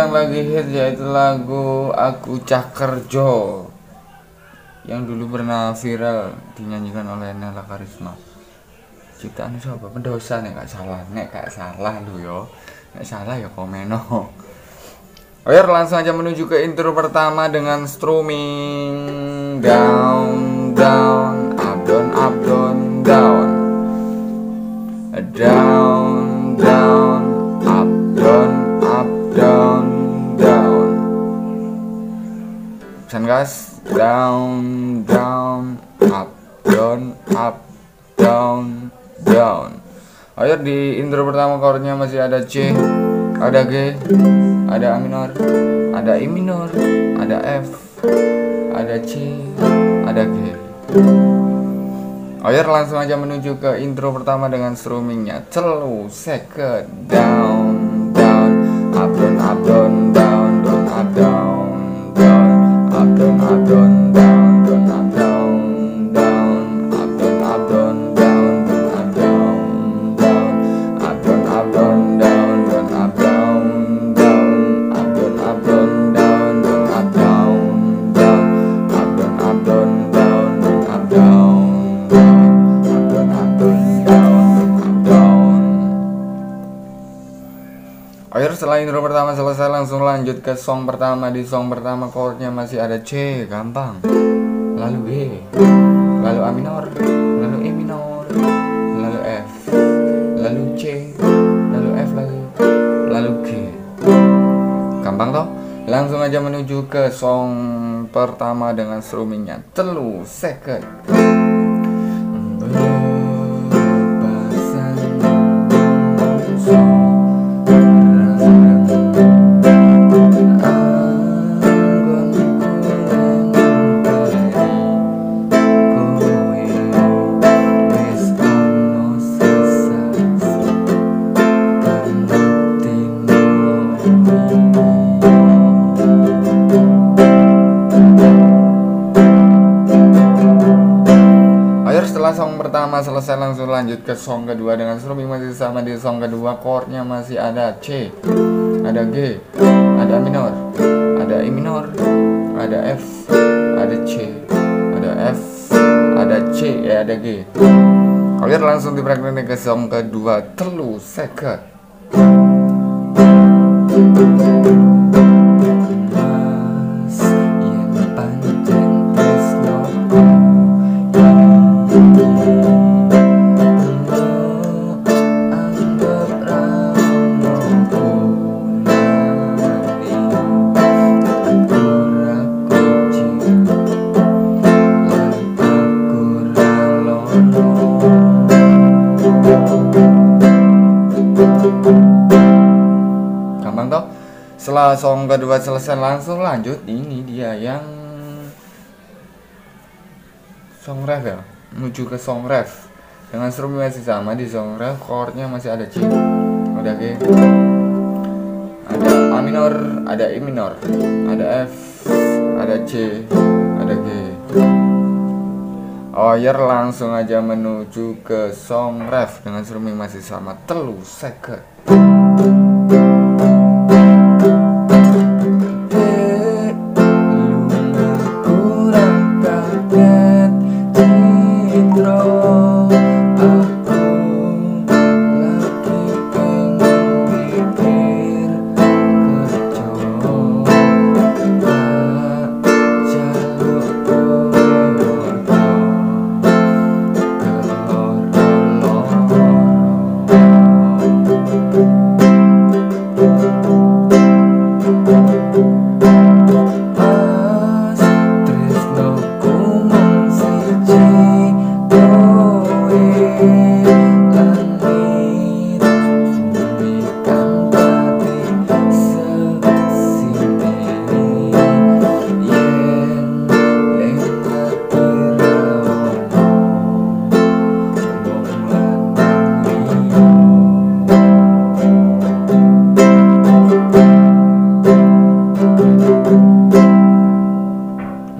yang lagi hit yaitu lagu Aku Cakerjo yang dulu pernah viral dinyanyikan oleh Nela Karisma. Ciptaan siapa? Pendosa nek gak salah, nek gak salah lu yo. Nek salah ya komeno. Oke, langsung aja menuju ke intro pertama dengan strumming down down up down up down down down Pesan gas down down up down up down down. Ayo di intro pertama chordnya masih ada C ada G ada A minor ada I minor ada F ada C ada G. Ayo langsung aja menuju ke intro pertama dengan strummingnya Celu, second, down, Ayo setelah intro pertama selesai langsung lanjut ke song pertama. Di song pertama chordnya masih ada C, gampang. Lalu G, lalu A minor, lalu E minor, lalu F, lalu C, lalu F lagi, lalu G. Gampang toh? Langsung aja menuju ke song pertama dengan strummingnya Telu, second song pertama selesai langsung lanjut ke song kedua dengan strumming masih sama di song kedua chordnya masih ada C, ada G, ada minor, ada E minor, ada F, ada C, ada F, ada C, ya ada G. Oke langsung dipraktekin ke song kedua telu second. Mas, yen pancen Setelah song kedua selesai langsung lanjut ini dia yang song ref ya? Menuju ke song ref. Dengan strumming masih sama di song ref chordnya masih ada C. Ada G ada A minor ada E minor ada F ada C ada G. Oh ya langsung aja menuju ke song ref. Dengan strumming masih sama telu second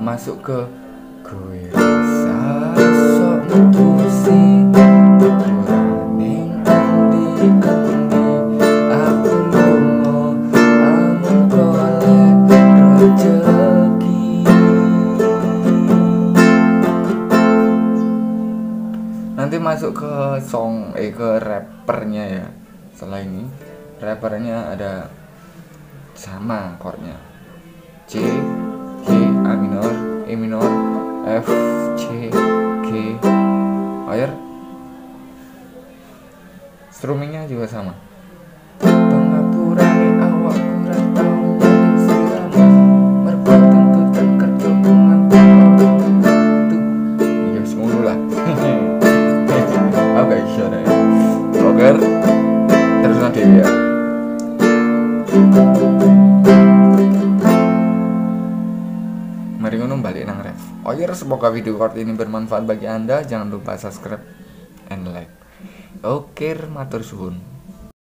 masuk ke gue rasa sok tusi kuraning endi endi aku rejeki nanti masuk ke song eh ke rappernya ya. Setelah ini rappernya ada sama chordnya. C minor E minor F C G air strummingnya juga sama Oh iya, semoga video kort ini bermanfaat bagi Anda. Jangan lupa subscribe and like. Oke, matur suhun.